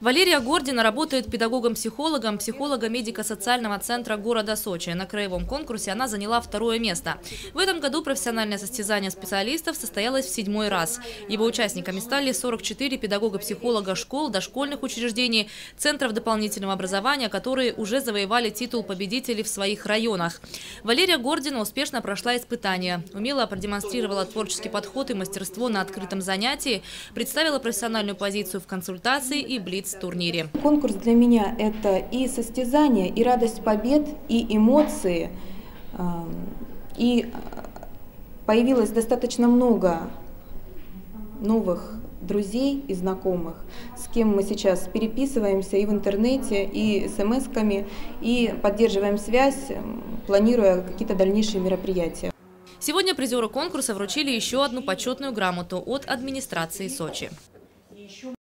Валерия Гордина работает педагогом-психологом психолога-медико-социального центра города Сочи. На краевом конкурсе она заняла второе место. В этом году профессиональное состязание специалистов состоялось в седьмой раз. Его участниками стали 44 педагога-психолога школ, дошкольных учреждений, центров дополнительного образования, которые уже завоевали титул победителей в своих районах. Валерия Гордина успешно прошла испытания, умело продемонстрировала творческий подход и мастерство на открытом занятии, представила профессиональную позицию в консультации и блиц турнире. Конкурс для меня – это и состязание, и радость побед, и эмоции. И появилось достаточно много новых друзей и знакомых, с кем мы сейчас переписываемся и в интернете, и смс-ками, и поддерживаем связь, планируя какие-то дальнейшие мероприятия. Сегодня призеру конкурса вручили еще одну почетную грамоту от администрации Сочи.